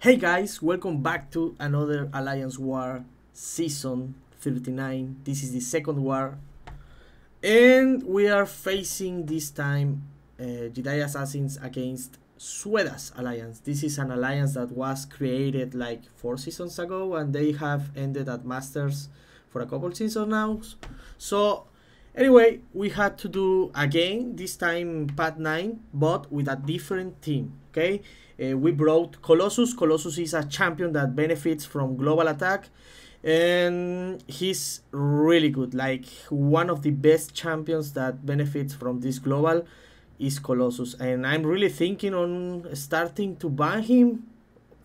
Hey guys, welcome back to another Alliance War season 39. This is the second war, and we are facing this time uh, Jedi Assassins against Suedas Alliance. This is an alliance that was created like four seasons ago, and they have ended at Masters for a couple seasons now. So, anyway, we had to do again this time Path 9, but with a different team. Okay, uh, we brought Colossus. Colossus is a champion that benefits from global attack, and he's really good. Like one of the best champions that benefits from this global is Colossus, and I'm really thinking on starting to ban him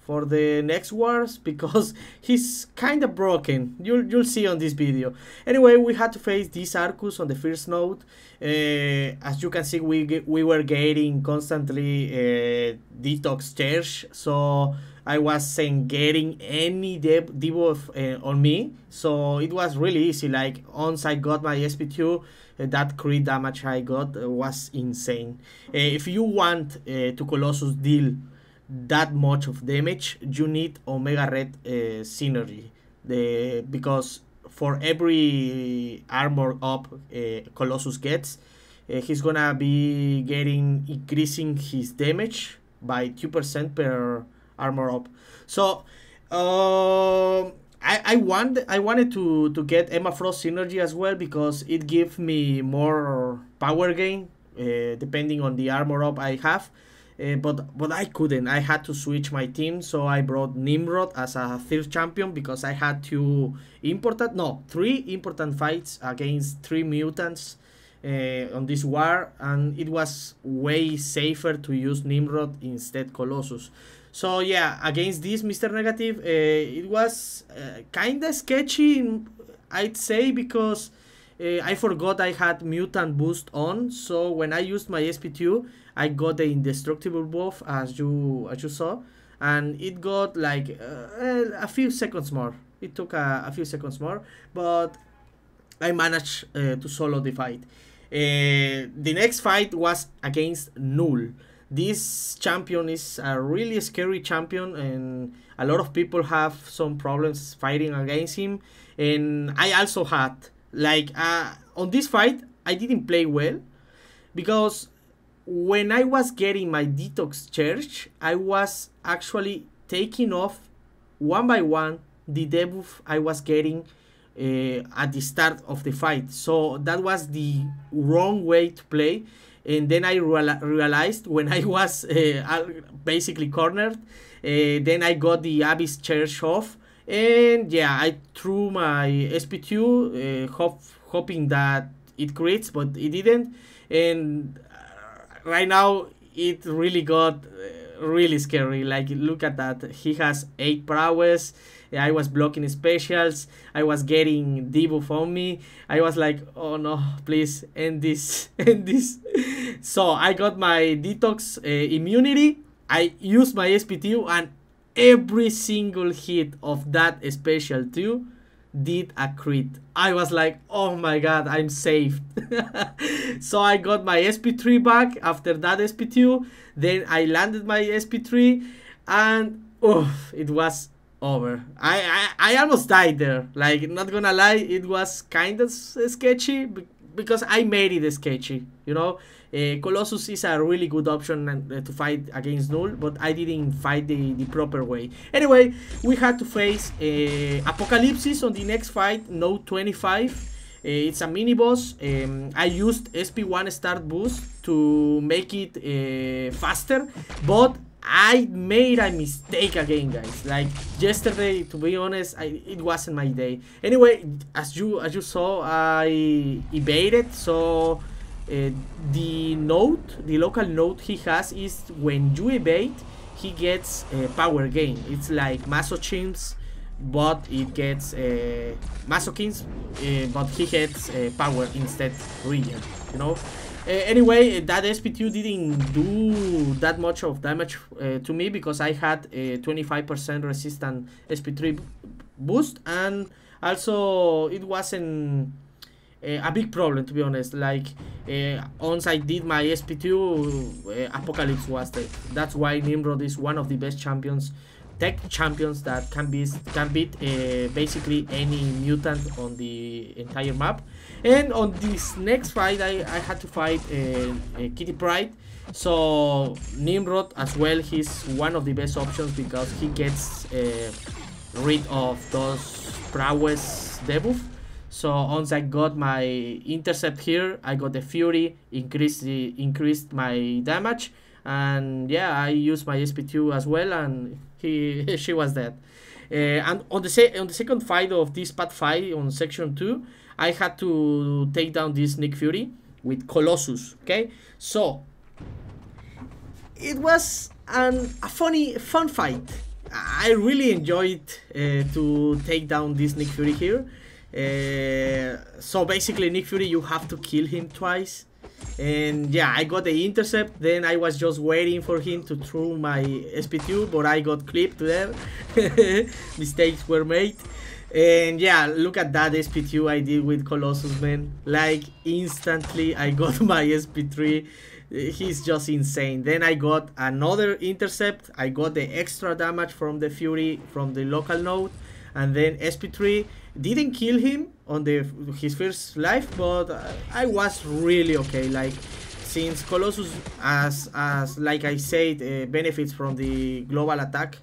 for the next wars because he's kind of broken. You'll you'll see on this video. Anyway, we had to face this Arcus on the first node. Uh, as you can see, we we were getting constantly uh, detox charge, so I wasn't getting any deb- debuff uh, on me. So it was really easy. Like once I got my SP2, uh, that crit damage I got uh, was insane. Uh, if you want to Colossus deal that much of damage, you need Omega Red uh, synergy. The because for every armor up uh, Colossus gets, uh, he's gonna be getting increasing his damage by two percent per armor up. So, um, I I want I wanted to to get Emma Frost synergy as well because it gives me more power gain uh, depending on the armor up I have. Uh, but but I couldn't. I had to switch my team, so I brought Nimrod as a third champion because I had two important, no, three important fights against three mutants uh, on this war, and it was way safer to use Nimrod instead Colossus. So yeah, against this Mr. Negative, uh, it was uh, kinda sketchy, I'd say, because uh, I forgot I had mutant boost on. So when I used my SP2, I got the indestructible buff as you as you saw, and it got like uh, a few seconds more. It took a, a few seconds more, but I managed uh, to solo the fight. Uh, the next fight was against Null. This champion is a really scary champion, and a lot of people have some problems fighting against him. And I also had like uh, on this fight, I didn't play well because when I was getting my detox charge, I was actually taking off one by one the debuff I was getting uh, at the start of the fight. So that was the wrong way to play. And then I real- realized when I was uh, basically cornered, uh, then I got the Abyss charge off. And yeah, I threw my SP2, hope, hoping that it crits, but it didn't. And right now it really got uh, really scary. Like look at that. He has eight prowess. I was blocking specials. I was getting debuff on me. I was like oh no please end this end this. So i got my detox uh, immunity. I used my sp2 and every single hit of that special too did a crit. I was like, oh my god, I'm saved. so I got my SP3 back after that SP2. Then I landed my SP3 and oh, it was over. I, I, I almost died there. Like, not gonna lie, it was kind of sketchy because I made it sketchy, you know. Uh, Colossus is a really good option uh, to fight against Null, but I didn't fight the, the proper way. Anyway, we had to face uh, Apocalypsis on the next fight, Node 25. Uh, it's a mini boss. Um, I used SP1 start boost to make it faster, but I made a mistake again, guys. Like yesterday, to be honest, I, it wasn't my day. Anyway, as you as you saw, I evaded, so uh, the note, the local note he has is when you evade, he gets uh, power gain. It's like Masochimps, but it gets uh, Masokins, uh, but he gets uh, power instead region, you know. Uh, anyway, that SP2 didn't do that much of damage uh, to me because I had a 25% resistant SP3 boost and also it wasn't a big problem to be honest like uh, once i did my sp2 uh, apocalypse was dead that's why nimrod is one of the best champions tech champions that can be can beat uh, basically any mutant on the entire map. And on this next fight, I, I had to fight Kitty Pryde. So Nimrod as well, he's one of the best options because he gets uh, rid of those prowess debuff. So once I got my intercept here, I got the fury, increased the increased my damage, and yeah, I used my SP2 as well, and he she was dead. Uh, and on the on the second fight of this part fight on section two, I had to take down this Nick Fury with Colossus. Okay, so it was an a funny fun fight. I really enjoyed uh, to take down this Nick Fury here. Uh, so basically, Nick Fury, you have to kill him twice. And yeah, I got the intercept. Then I was just waiting for him to throw my SP2, but I got clipped there. Mistakes were made. And yeah, look at that SP2 I did with Colossus, man. Like, instantly I got my SP3 he's just insane. Then I got another intercept. I got the extra damage from the Fury from the local node, and then SP3 didn't kill him on the his first life, but I was really okay. Like since Colossus, as as like I said, uh, benefits from the global attack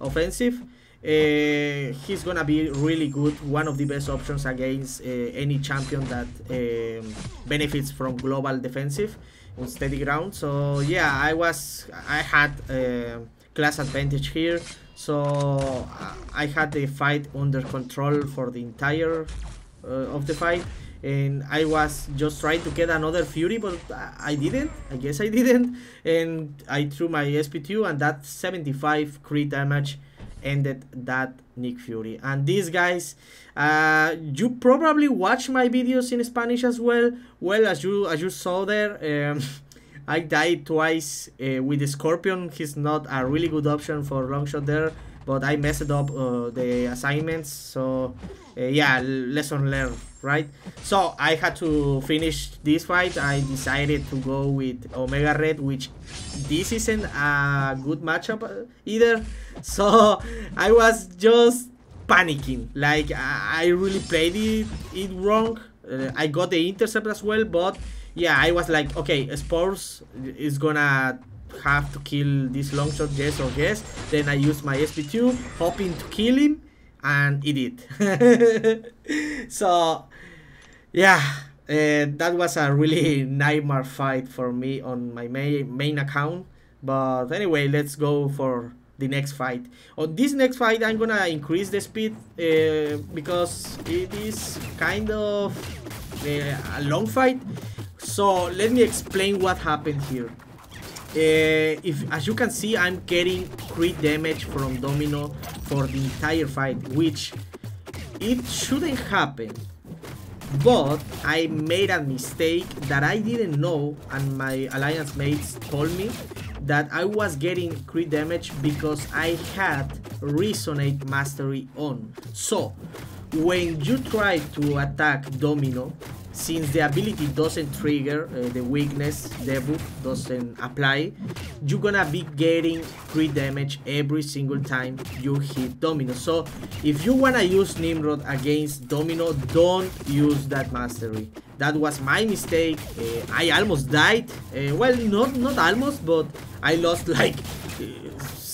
offensive. Uh, he's gonna be really good one of the best options against uh, any champion that um, benefits from global defensive on steady ground. So yeah, I was I had a class advantage here. So I had the fight under control for the entire uh, of the fight. And I was just trying to get another Fury, but I didn't. I guess I didn't. And I threw my SP2 and that 75 crit damage ended that Nick Fury. And these guys, uh, you probably watch my videos in Spanish as well. Well, as you as you saw there, um, I died twice uh, with the Scorpion. He's not a really good option for Longshot there, but I messed up uh, the assignments. So uh, yeah, lesson learned, right? So I had to finish this fight. I decided to go with Omega Red, which this isn't a good matchup uh, either. So I was just panicking. Like I really played it, it wrong. Uh, I got the intercept as well, but yeah, I was like, okay, Spores is gonna have to kill this Longshot, yes or yes. Then I used my SP2, hoping to kill him, and it did. so, yeah, uh, that was a really nightmare fight for me on my main, main account. But anyway, let's go for the next fight. On this next fight, I'm gonna increase the speed uh, because it is kind of uh, a long fight. So let me explain what happened here. Uh, if as you can see, I'm getting crit damage from Domino for the entire fight, which it shouldn't happen. But I made a mistake that I didn't know and my alliance mates told me that I was getting crit damage because I had Resonate Mastery on. So, when you try to attack Domino, since the ability doesn't trigger uh, the weakness debuff doesn't apply you're gonna be getting crit damage every single time you hit domino. So if you wanna use nimrod against domino don't use that mastery. That was my mistake. Uh, i almost died. Uh, well not not almost but i lost like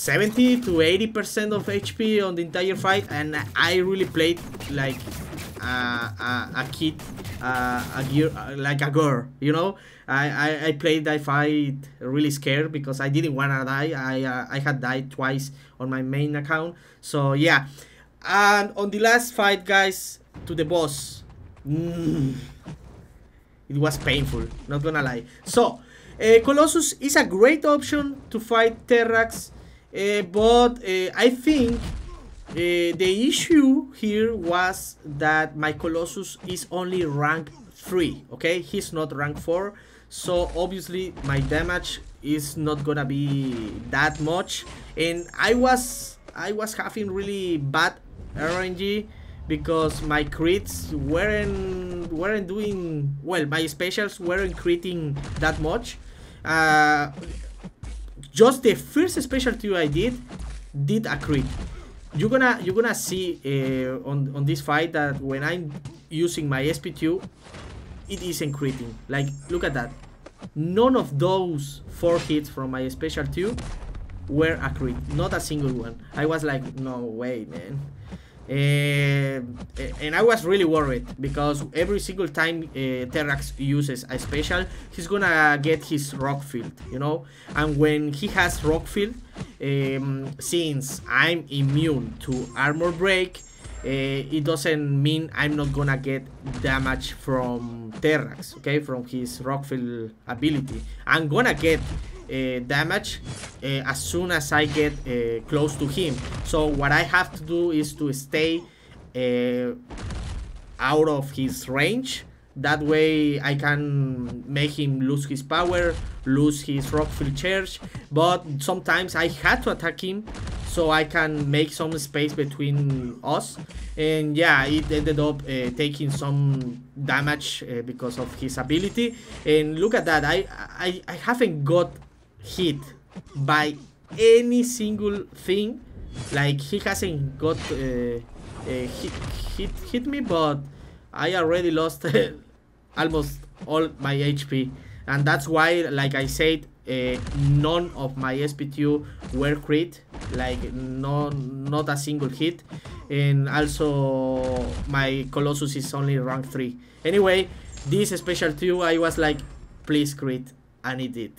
70 to 80 percent of hp on the entire fight and i really played like a, a, kid, a gear, like a girl, you know. I, I, I played that fight really scared because I didn't wanna die. I uh, I had died twice on my main account. So yeah, and on the last fight, guys, to the boss, mm, it was painful. Not gonna lie. So. Uh, Colossus is a great option to fight Terrax, uh, but uh, I think uh, the issue here was that my Colossus is only rank 3, okay? He's not rank 4, so obviously my damage is not gonna be that much. And I was I was having really bad RNG because my crits weren't weren't doing well. My specials weren't critting that much. Uh, just the first special two I did did a crit. You're gonna you're gonna see uh, on on this fight that when I'm using my SP2, it isn't critting. Like look at that. None of those four hits from my special two were a crit. Not a single one. I was like, no way, man. Uh, and I was really worried because every single time uh, Terrax uses a special, he's gonna get his rock field, you know. And when he has rock field, um, since I'm immune to armor break, uh, it doesn't mean I'm not gonna get damage from Terrax, okay, from his rockfield ability. I'm gonna get uh, damage uh, as soon as I get uh, close to him. So what I have to do is to stay uh, out of his range. That way I can make him lose his power, lose his rockfield charge. But sometimes I had to attack him so I can make some space between us. And yeah, it ended up uh, taking some damage uh, because of his ability. And look at that, I, I, I haven't got hit by any single thing. Like he hasn't got uh, uh, hit, hit, hit me, but I already lost almost all my HP. And that's why, like I said, uh, none of my SP2 were crit, like no, not a single hit. And also my Colossus is only rank 3. Anyway, this special 2, I was like, please crit, and it did.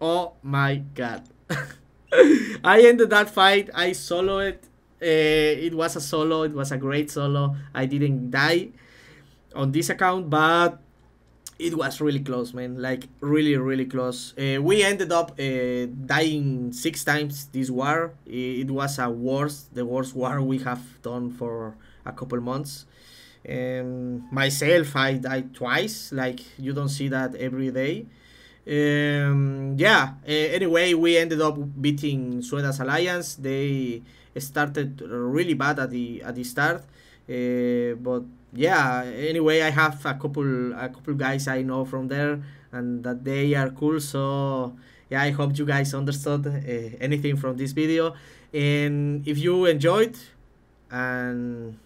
Oh my god. I ended that fight. I soloed. Uh, it was a solo. It was a great solo. I didn't die on this account, but it was really close, man. Like really, really close. Uh, we ended up uh, dying six times this war. It was a worst, the worst war we have done for a couple months. Um, myself, I died twice. Like you don't see that every day. Um, yeah. Uh, anyway, we ended up beating Sueda's Alliance. They started really bad at the at the start, uh, but yeah. Anyway, I have a couple a couple guys I know from there, and that they are cool. So yeah, I hope you guys understood uh, anything from this video, and if you enjoyed, and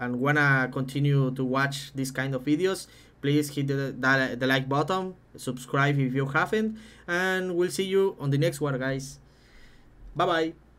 and wanna continue to watch this kind of videos please hit the, the, the like button subscribe if you haven't and we'll see you on the next one guys bye bye